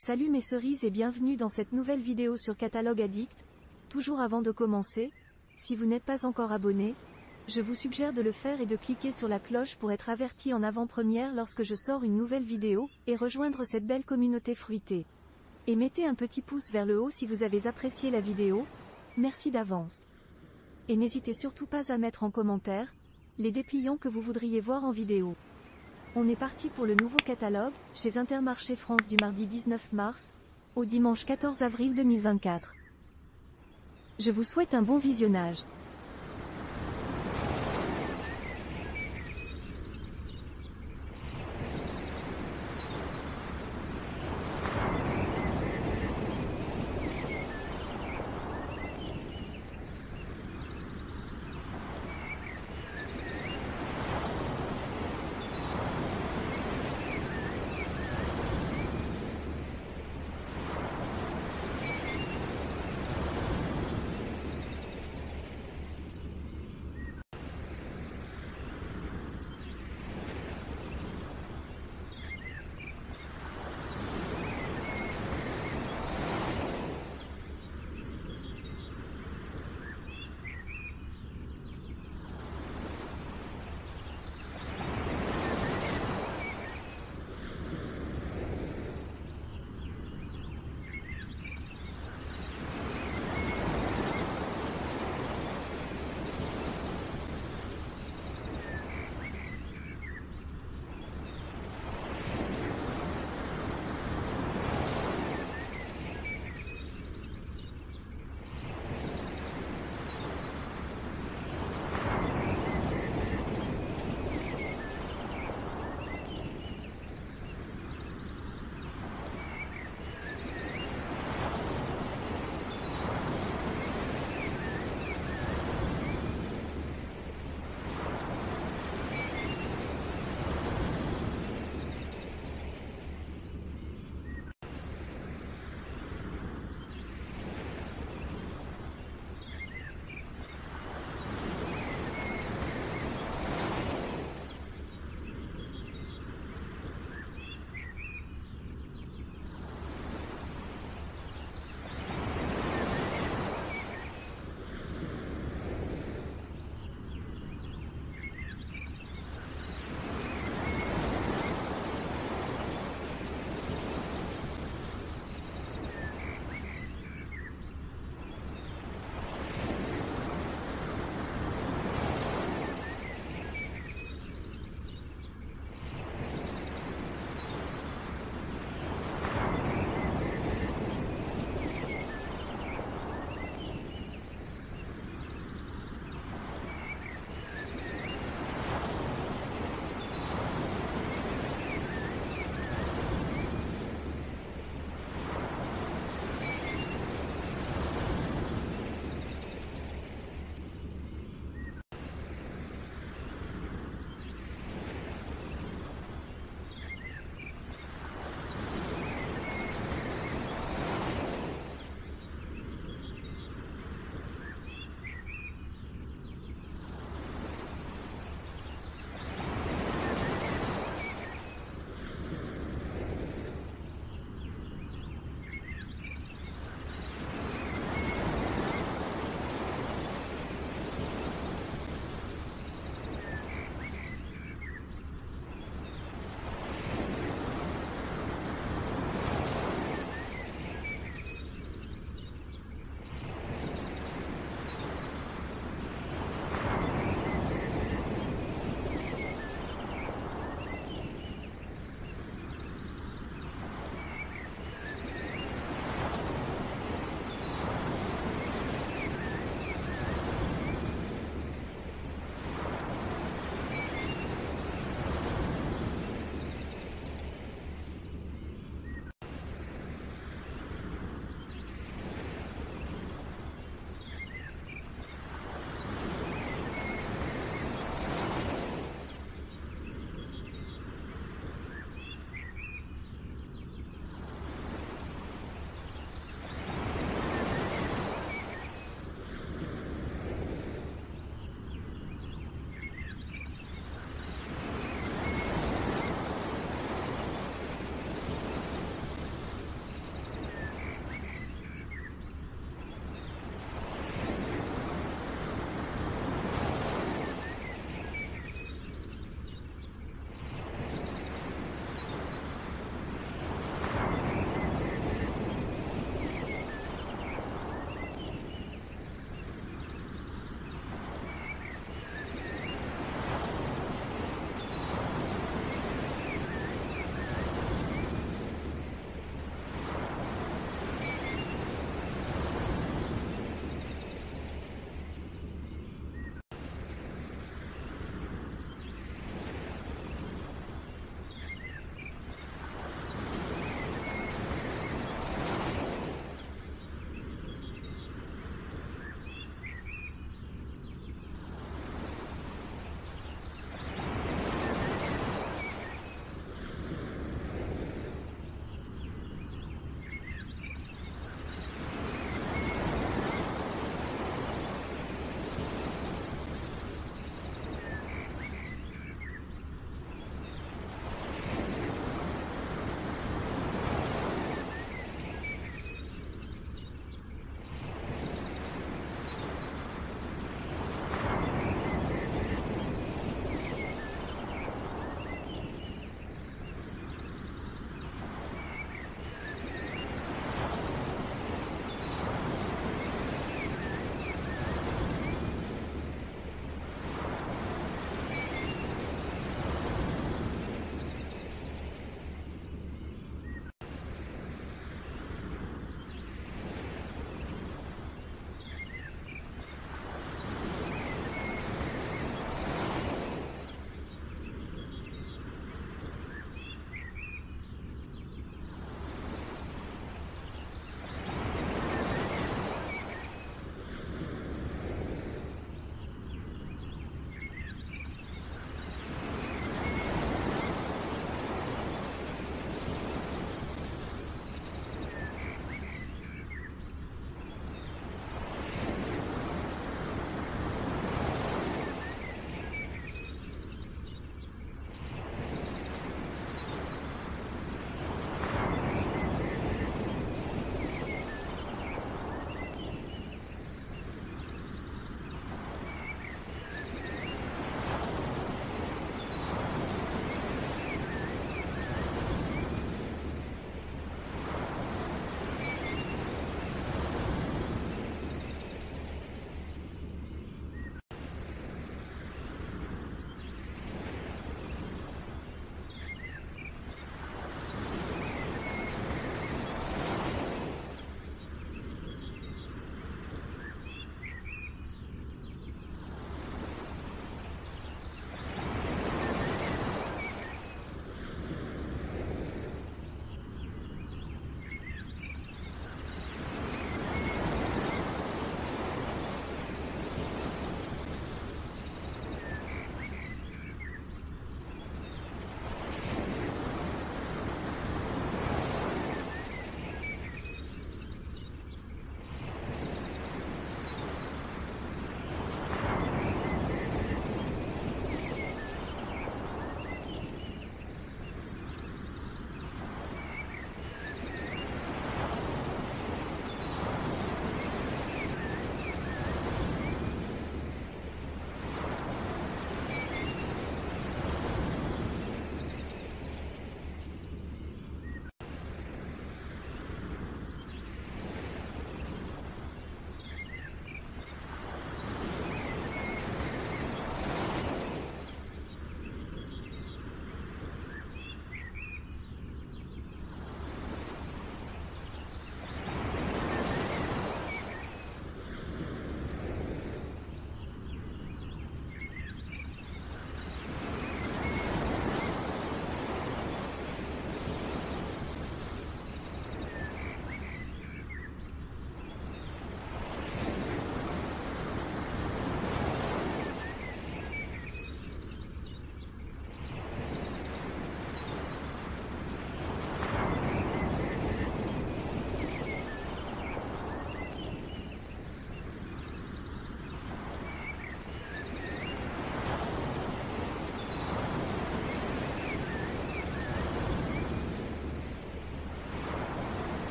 Salut mes cerises et bienvenue dans cette nouvelle vidéo sur Catalogue Addict. Toujours avant de commencer, si vous n'êtes pas encore abonné, je vous suggère de le faire et de cliquer sur la cloche pour être averti en avant-première lorsque je sors une nouvelle vidéo, et rejoindre cette belle communauté fruitée. Et mettez un petit pouce vers le haut si vous avez apprécié la vidéo, merci d'avance. Et n'hésitez surtout pas à mettre en commentaire, les dépliants que vous voudriez voir en vidéo. On est parti pour le nouveau catalogue, chez Intermarché France du mardi 19 mars, au dimanche 14 avril 2024. Je vous souhaite un bon visionnage.